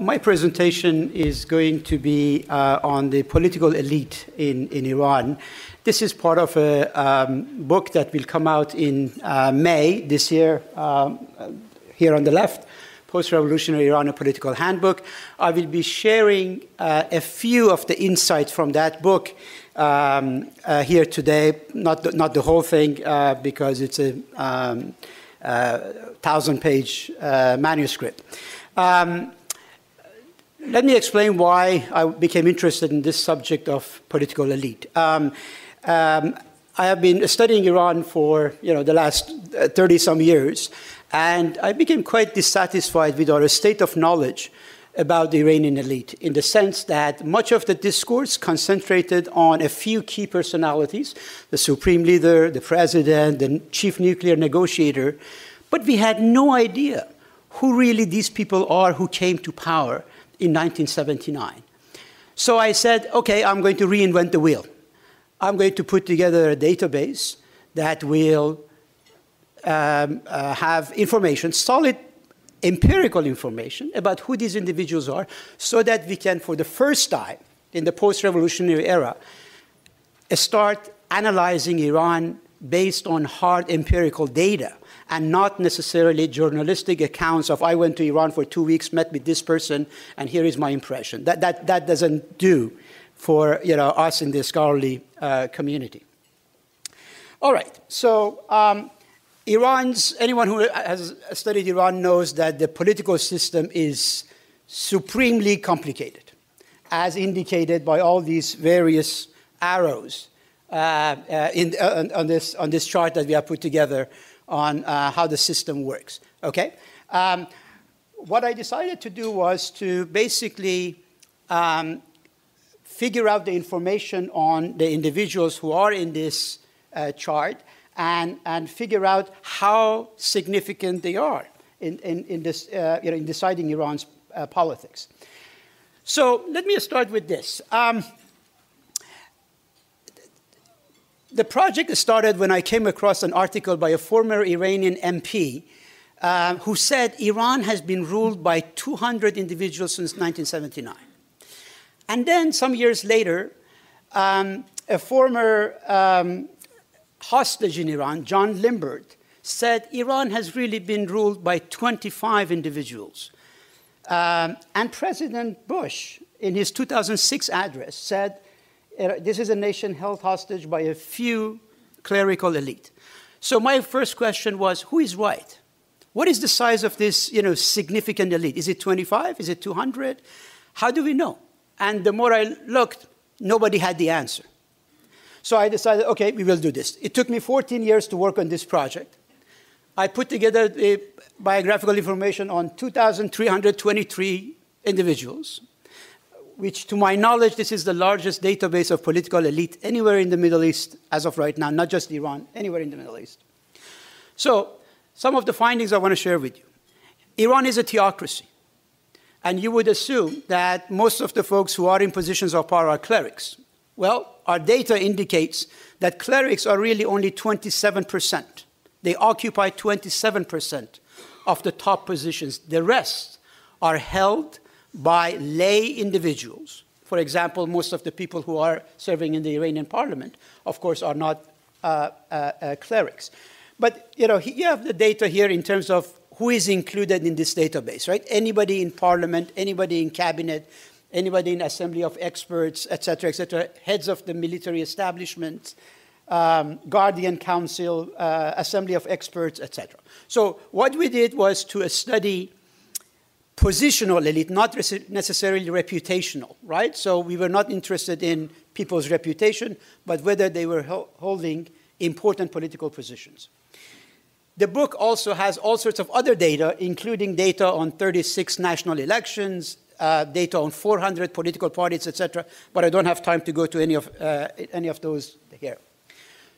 My presentation is going to be uh, on the political elite in, in Iran. This is part of a um, book that will come out in uh, May this year, um, here on the left, Post Revolutionary Iran, a Political Handbook. I will be sharing uh, a few of the insights from that book um, uh, here today, not the, not the whole thing, uh, because it's a um, thousand page manuscript. Um, let me explain why I became interested in this subject of political elite. Um, um, I have been studying Iran for you know, the last 30 some years, and I became quite dissatisfied with our state of knowledge about the Iranian elite in the sense that much of the discourse concentrated on a few key personalities the supreme leader, the president, the chief nuclear negotiator, but we had no idea who really these people are who came to power in 1979. So I said, okay, I'm going to reinvent the wheel. I'm going to put together a database that will um, uh, have information, solid empirical information about who these individuals are, so that we can, for the first time in the post revolutionary era, start analyzing Iran based on hard empirical data and not necessarily journalistic accounts of I went to Iran for two weeks, met with this person, and here is my impression. That, that, that doesn't do for you know, us in the scholarly uh, community. All right, so um, Iran's, anyone who has studied Iran knows that the political system is supremely complicated, as indicated by all these various arrows in, uh, on, this, on this chart that we have put together on uh, how the system works. Okay? Um, what I decided to do was to basically um, figure out the information on the individuals who are in this uh, chart and, and figure out how significant they are in, in, in this, uh, you know, in deciding Iran's uh, politics. So let me start with this. Um, the project started when I came across an article by a former Iranian MP uh, who said Iran has been ruled by 200 individuals since 1979. And then some years later, um, a former um, hostage in Iran, John Limbert, said Iran has really been ruled by 25 individuals. Um, and President Bush, in his 2006 address, said this is a nation held hostage by a few clerical elite. So my first question was, who is right? What is the size of this, you know, significant elite? Is it 25? Is it 200? How do we know? And the more I looked, nobody had the answer. So I decided, okay, we will do this. It took me 14 years to work on this project. I put together the biographical information on 2,323 individuals which to my knowledge, this is the largest database of political elite anywhere in the Middle East as of right now, not just Iran, anywhere in the Middle East. So, some of the findings I want to share with you. Iran is a theocracy. And you would assume that most of the folks who are in positions of power are clerics. Well, our data indicates that clerics are really only 27%. They occupy 27% of the top positions. The rest are held by lay individuals. For example, most of the people who are serving in the Iranian parliament, of course, are not uh, uh, uh, clerics. But you know, you have the data here in terms of who is included in this database, right? Anybody in parliament, anybody in cabinet, anybody in assembly of experts, et cetera, et cetera, heads of the military establishment, um, guardian council, uh, assembly of experts, etc. So what we did was to study positional elite, not necessarily reputational, right? So we were not interested in people's reputation, but whether they were holding important political positions. The book also has all sorts of other data, including data on 36 national elections, uh, data on 400 political parties, etc. But I don't have time to go to any of, uh, any of those here.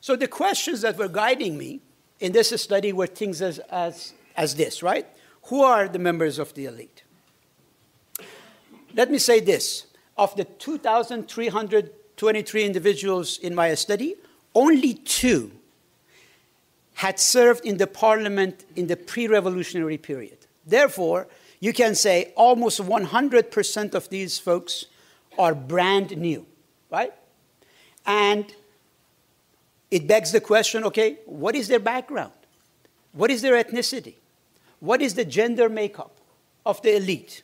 So the questions that were guiding me in this study were things as, as, as this, right? Who are the members of the elite? Let me say this. Of the 2,323 individuals in my study, only two had served in the parliament in the pre revolutionary period. Therefore, you can say almost 100% of these folks are brand new, right? And it begs the question okay, what is their background? What is their ethnicity? What is the gender makeup of the elite?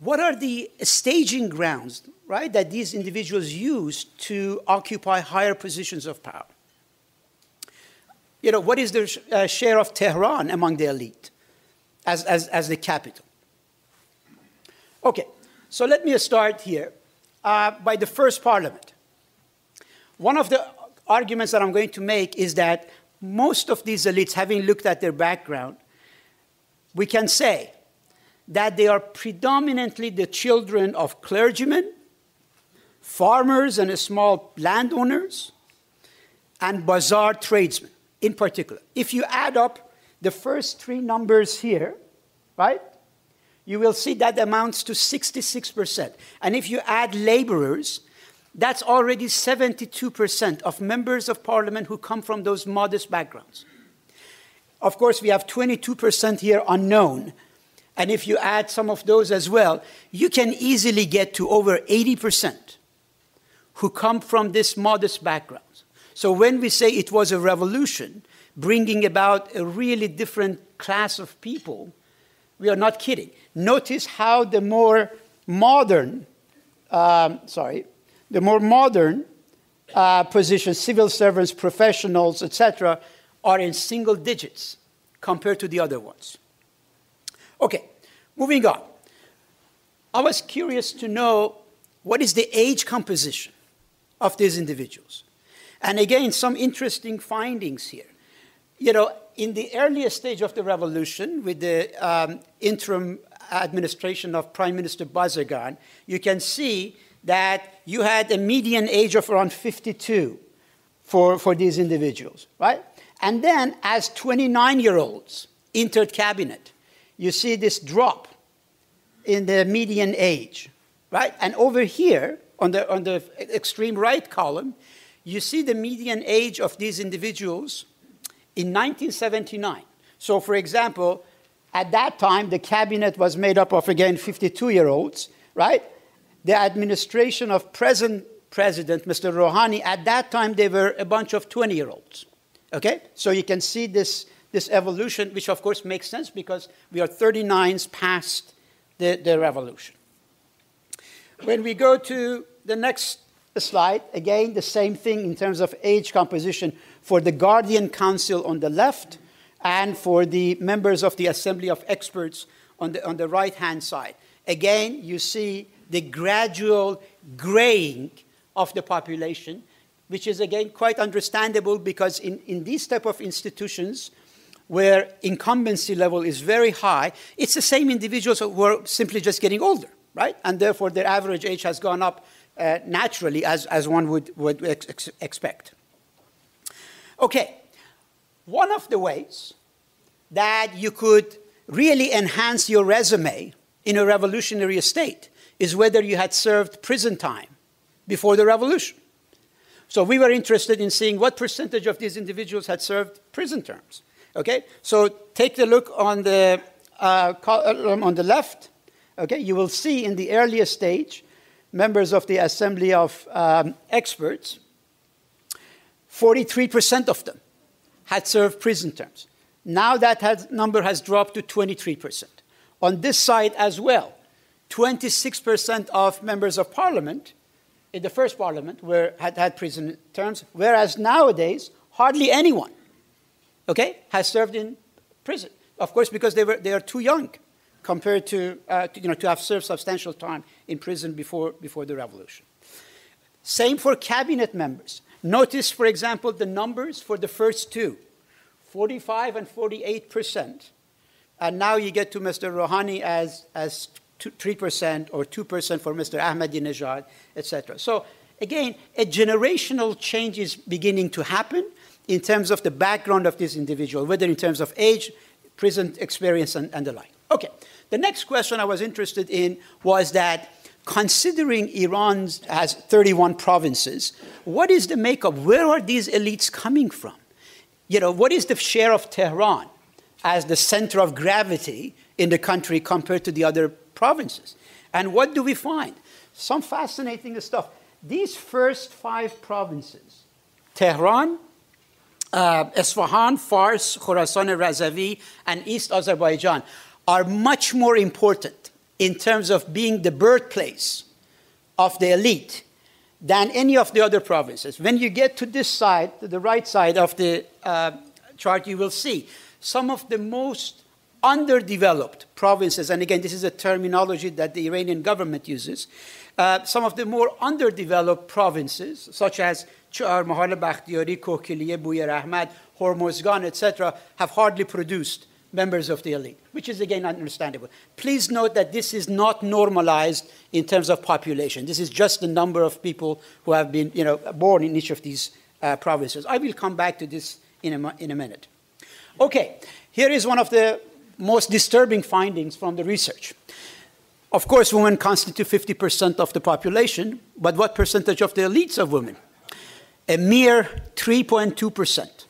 What are the staging grounds, right, that these individuals use to occupy higher positions of power? You know, what is the uh, share of Tehran among the elite as, as, as the capital? Okay, so let me start here uh, by the first parliament. One of the arguments that I'm going to make is that most of these elites, having looked at their background, we can say that they are predominantly the children of clergymen, farmers and small landowners, and bazaar tradesmen in particular. If you add up the first three numbers here, right, you will see that amounts to 66%. And if you add laborers, that's already 72% of members of parliament who come from those modest backgrounds. Of course, we have 22% here unknown. And if you add some of those as well, you can easily get to over 80% who come from this modest background. So when we say it was a revolution, bringing about a really different class of people, we are not kidding. Notice how the more modern, um, sorry, the more modern uh, positions, civil servants, professionals, etc., are in single digits compared to the other ones. Okay, moving on. I was curious to know what is the age composition of these individuals. And again, some interesting findings here. You know, in the earliest stage of the revolution, with the um, interim administration of Prime Minister Bazargan, you can see that you had a median age of around 52 for, for these individuals, right? And then, as 29 year olds entered cabinet, you see this drop in the median age, right? And over here, on the, on the extreme right column, you see the median age of these individuals in 1979. So, for example, at that time, the cabinet was made up of, again, 52 year olds, right? The administration of present president, Mr. Rouhani, at that time, they were a bunch of 20 year olds. Okay? So you can see this, this evolution, which of course makes sense because we are 39s past the, the revolution. When we go to the next slide, again, the same thing in terms of age composition for the Guardian Council on the left and for the members of the Assembly of Experts on the, on the right hand side. Again, you see the gradual graying of the population, which is again quite understandable because in, in these type of institutions where incumbency level is very high, it's the same individuals who are simply just getting older, right? And therefore their average age has gone up uh, naturally as, as one would, would ex expect. Okay, one of the ways that you could really enhance your resume in a revolutionary state is whether you had served prison time before the revolution. So we were interested in seeing what percentage of these individuals had served prison terms. Okay, so take a look on the uh, um, on the left. Okay, you will see in the earliest stage members of the Assembly of um, Experts. Forty-three percent of them had served prison terms. Now that has, number has dropped to 23%. On this side as well, 26% of members of parliament in the first parliament were, had had prison terms, whereas nowadays, hardly anyone, okay, has served in prison. Of course, because they, were, they are too young compared to, uh, to, you know, to have served substantial time in prison before, before the revolution. Same for cabinet members. Notice, for example, the numbers for the first two 45 and 48 percent. And now you get to Mr. Rouhani as, as 3% or 2% for Mr. Ahmadinejad, etc. So again, a generational change is beginning to happen in terms of the background of this individual, whether in terms of age, prison experience, and, and the like. Okay, the next question I was interested in was that considering Iran has 31 provinces, what is the makeup? Where are these elites coming from? You know, what is the share of Tehran as the center of gravity in the country compared to the other provinces. And what do we find? Some fascinating stuff. These first five provinces, Tehran, uh, Esfahan, Fars, Khorasan Razavi, and East Azerbaijan, are much more important in terms of being the birthplace of the elite than any of the other provinces. When you get to this side, to the right side of the uh, chart, you will see some of the most underdeveloped provinces, and again, this is a terminology that the Iranian government uses, uh, some of the more underdeveloped provinces, such as Mahal Bakhtiari, Kohgiluyeh, Boyer Ahmad, Hormozgan, etc., have hardly produced members of the elite, which is again understandable. Please note that this is not normalized in terms of population. This is just the number of people who have been you know, born in each of these uh, provinces. I will come back to this in a, in a minute. Okay, here is one of the most disturbing findings from the research. Of course, women constitute 50% of the population, but what percentage of the elites of women? A mere 3.2%.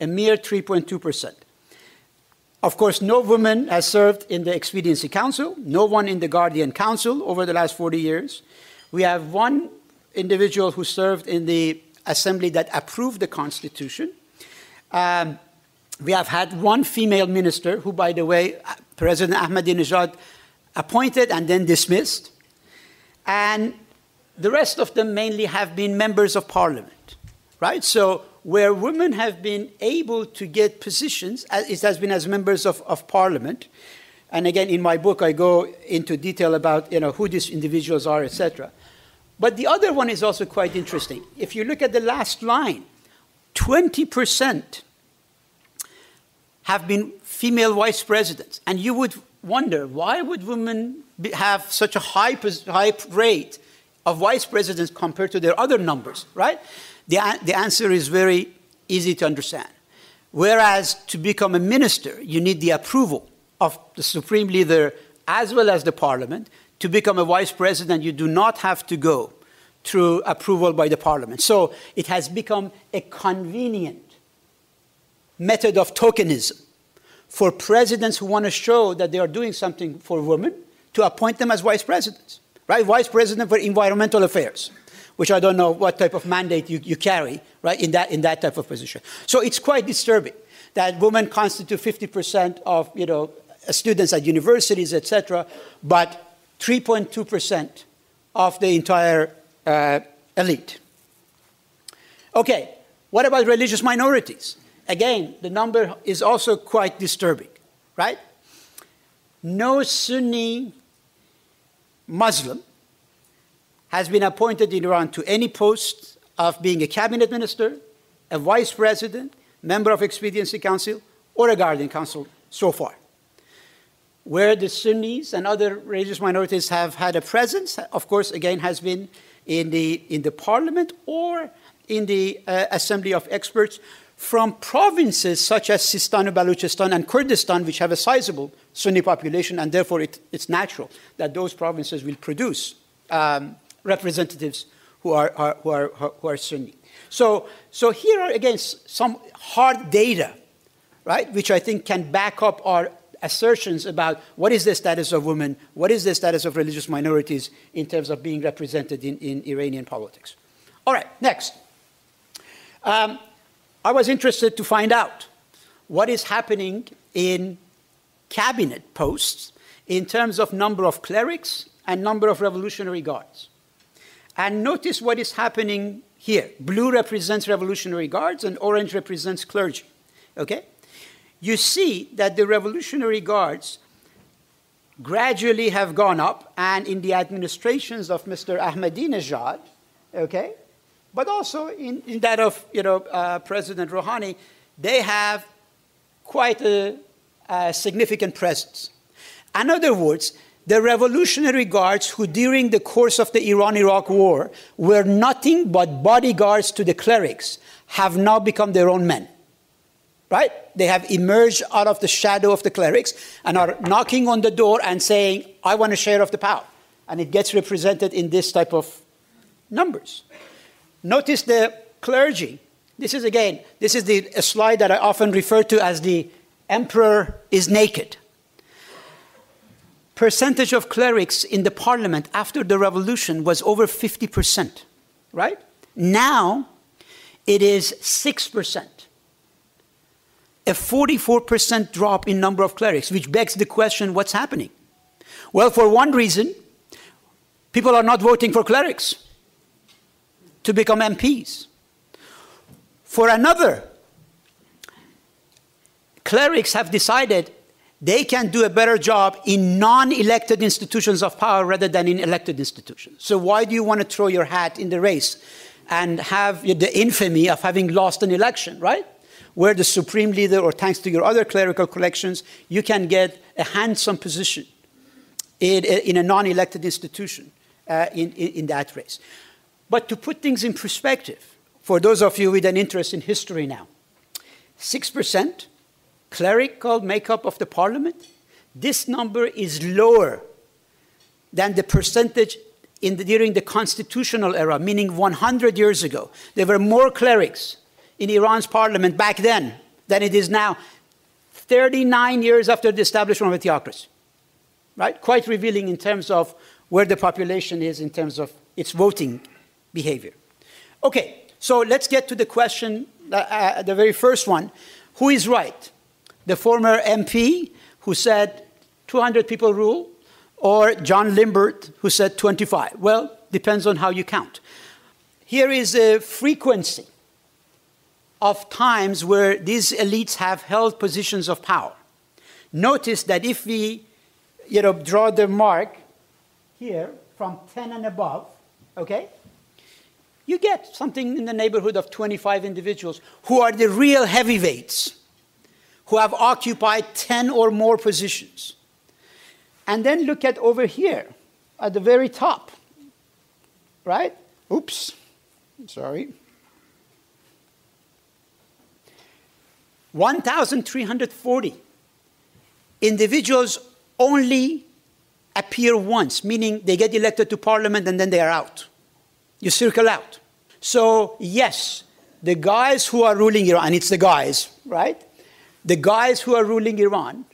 A mere 3.2%. Of course, no woman has served in the Expediency Council, no one in the Guardian Council over the last 40 years. We have one individual who served in the assembly that approved the Constitution. Um, we have had one female minister, who, by the way, President Ahmadinejad appointed and then dismissed. And the rest of them mainly have been members of parliament, right? So where women have been able to get positions, it has been as members of, of parliament. And again, in my book, I go into detail about you know, who these individuals are, etc. But the other one is also quite interesting. If you look at the last line, 20% have been female vice presidents. And you would wonder, why would women be, have such a high, high rate of vice presidents compared to their other numbers, right? The, the answer is very easy to understand. Whereas to become a minister, you need the approval of the supreme leader as well as the parliament. To become a vice president, you do not have to go through approval by the parliament. So it has become a convenient method of tokenism for presidents who want to show that they are doing something for women to appoint them as vice presidents, right? Vice president for environmental affairs which I don't know what type of mandate you, you carry, right, in that, in that type of position. So it's quite disturbing that women constitute 50% of, you know, students at universities, etc., but 3.2% of the entire uh, elite. Okay, what about religious minorities? Again, the number is also quite disturbing, right? No Sunni Muslim has been appointed in Iran to any post of being a cabinet minister, a vice president, member of Expediency Council, or a Guardian Council so far. Where the Sunnis and other religious minorities have had a presence, of course, again, has been in the, in the parliament or in the uh, assembly of experts from provinces such as Sistan, Baluchistan, and Kurdistan, which have a sizable Sunni population, and therefore it, it's natural that those provinces will produce um, representatives who are, are, who are, who are Sunni. So, so here are, again, some hard data, right, which I think can back up our assertions about what is the status of women, what is the status of religious minorities in terms of being represented in, in Iranian politics. All right, next. Um, I was interested to find out what is happening in cabinet posts in terms of number of clerics and number of revolutionary guards. And notice what is happening here. Blue represents Revolutionary Guards and orange represents clergy. Okay? You see that the Revolutionary Guards gradually have gone up, and in the administrations of Mr. Ahmadinejad, okay, but also in, in that of you know, uh, President Rouhani, they have quite a, a significant presence. In other words, the Revolutionary Guards, who during the course of the Iran Iraq War were nothing but bodyguards to the clerics, have now become their own men. Right? They have emerged out of the shadow of the clerics and are knocking on the door and saying, I want a share of the power. And it gets represented in this type of numbers. Notice the clergy. This is again, this is the, slide that I often refer to as the emperor is naked. percentage of clerics in the parliament after the revolution was over 50%, right? Now it is 6%. A 44% drop in number of clerics, which begs the question what's happening? Well, for one reason, people are not voting for clerics to become MPs. For another, clerics have decided they can do a better job in non-elected institutions of power rather than in elected institutions. So why do you want to throw your hat in the race and have the infamy of having lost an election, right? Where the supreme leader, or thanks to your other clerical collections, you can get a handsome position in, in a non-elected institution uh, in, in, in that race. But to put things in perspective, for those of you with an interest in history now, 6% clerical makeup of the parliament, this number is lower than the percentage the, during the constitutional era, meaning 100 years ago. There were more clerics in Iran's parliament back then than it is now, 39 years after the establishment of a theocracy. Right? Quite revealing in terms of where the population is in terms of its voting behavior. Okay, so let's get to the question, uh, uh, the very first one. Who is right? The former MP who said 200 people rule, or John Limbert who said 25? Well, depends on how you count. Here is a frequency of times where these elites have held positions of power. Notice that if we you know, draw the mark here from 10 and above, okay, you get something in the neighborhood of 25 individuals who are the real heavyweights, who have occupied 10 or more positions. And then look at over here at the very top, right? Oops, sorry. 1,340 individuals only appear once, meaning they get elected to parliament and then they are out. You circle out. So, yes, the guys who are ruling Iran, and it's the guys, right? The guys who are ruling Iran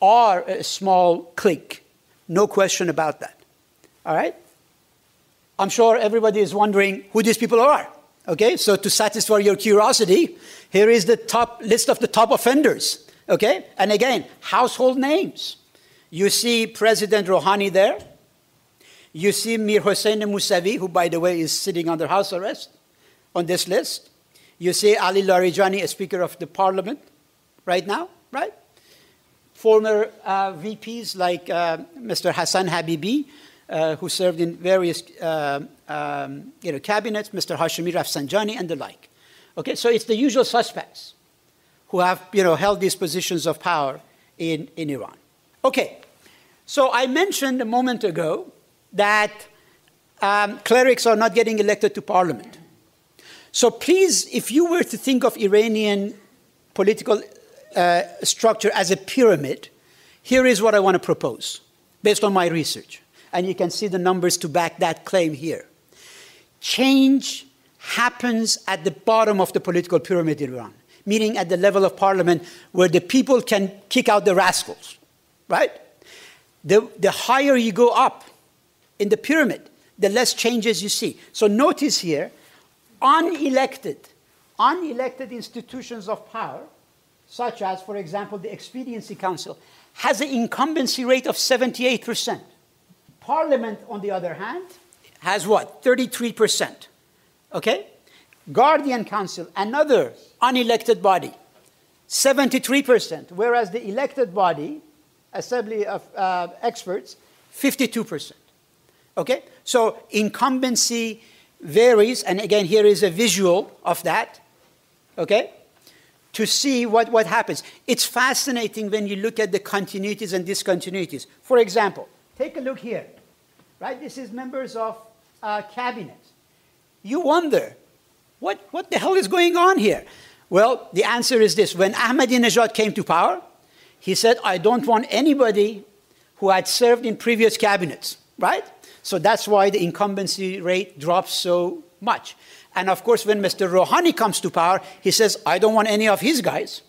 are a small clique. No question about that. All right? I'm sure everybody is wondering who these people are. Okay, so to satisfy your curiosity, here is the top list of the top offenders. Okay, and again, household names. You see President Rouhani there. You see Mir Hossein Mousavi, who, by the way, is sitting under house arrest on this list. You see Ali Larijani, a Speaker of the Parliament, right now, right? Former uh, VPs like uh, Mr. Hassan Habibi, uh, who served in various uh, um, you know, cabinets, Mr. Hashemi Rafsanjani, and the like. Okay, so it's the usual suspects who have you know, held these positions of power in, in Iran. Okay, so I mentioned a moment ago that um, clerics are not getting elected to parliament. So please, if you were to think of Iranian political uh, structure as a pyramid, here is what I want to propose based on my research. And you can see the numbers to back that claim here. Change happens at the bottom of the political pyramid in Iran, meaning at the level of parliament where the people can kick out the rascals, right? The, the higher you go up in the pyramid, the less changes you see. So notice here, unelected, unelected institutions of power such as, for example, the Expediency Council, has an incumbency rate of 78%. Parliament, on the other hand, has what? 33%. Okay? Guardian Council, another unelected body, 73%, whereas the elected body, Assembly of uh, Experts, 52%. Okay? So incumbency varies, and again, here is a visual of that. Okay? to see what, what happens. It's fascinating when you look at the continuities and discontinuities. For example, take a look here. Right? This is members of uh, cabinet. You wonder, what, what the hell is going on here? Well, the answer is this. When Ahmadinejad came to power, he said, I don't want anybody who had served in previous cabinets, right? So that's why the incumbency rate drops so much. And of course, when Mr. Rouhani comes to power, he says, I don't want any of his guys.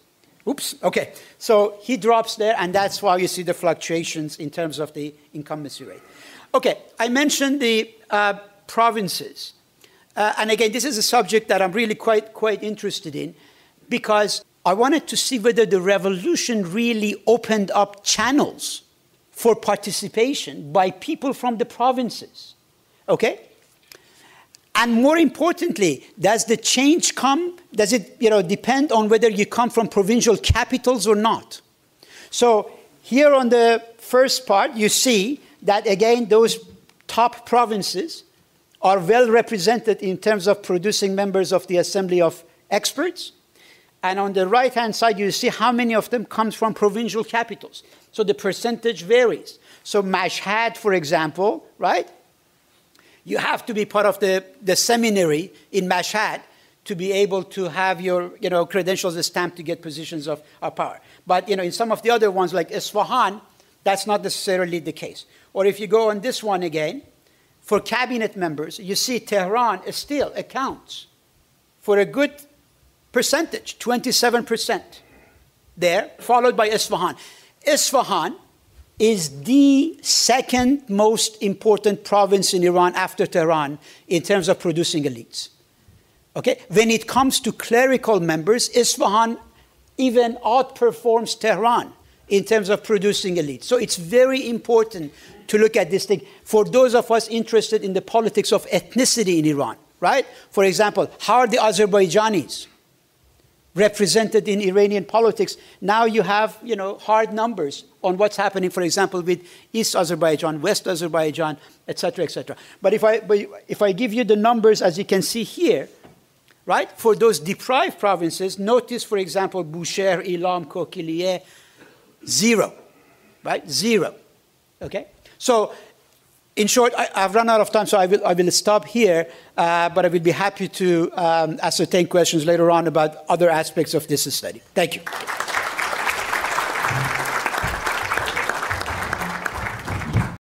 Oops, okay. So he drops there, and that's why you see the fluctuations in terms of the incumbency rate. Okay, I mentioned the uh, provinces. Uh, and again, this is a subject that I'm really quite, quite interested in because I wanted to see whether the revolution really opened up channels for participation by people from the provinces. Okay? And more importantly, does the change come, does it you know, depend on whether you come from provincial capitals or not? So here on the first part, you see that again, those top provinces are well represented in terms of producing members of the Assembly of Experts. And on the right hand side, you see how many of them comes from provincial capitals. So the percentage varies. So Mashhad, for example, right? You have to be part of the, the seminary in Mashhad to be able to have your you know, credentials stamped to get positions of, of power. But you know, in some of the other ones, like Isfahan, that's not necessarily the case. Or if you go on this one again, for cabinet members, you see Tehran still accounts for a good percentage, 27% there, followed by Isfahan. Isfahan is the second most important province in Iran after Tehran in terms of producing elites. Okay? When it comes to clerical members, Isfahan even outperforms Tehran in terms of producing elites. So it's very important to look at this thing for those of us interested in the politics of ethnicity in Iran, right? For example, how are the Azerbaijanis? Represented in Iranian politics. Now you have, you know, hard numbers on what's happening, for example, with East Azerbaijan, West Azerbaijan, etc., etc. But if I, if I give you the numbers, as you can see here, right, for those deprived provinces, notice, for example, Bushehr, Ilam, Kohgiluyeh, zero, right, zero, okay? So in short, I, have run out of time, so I will, I will stop here, uh, but I will be happy to um, ascertain questions later on about other aspects of this study. Thank you.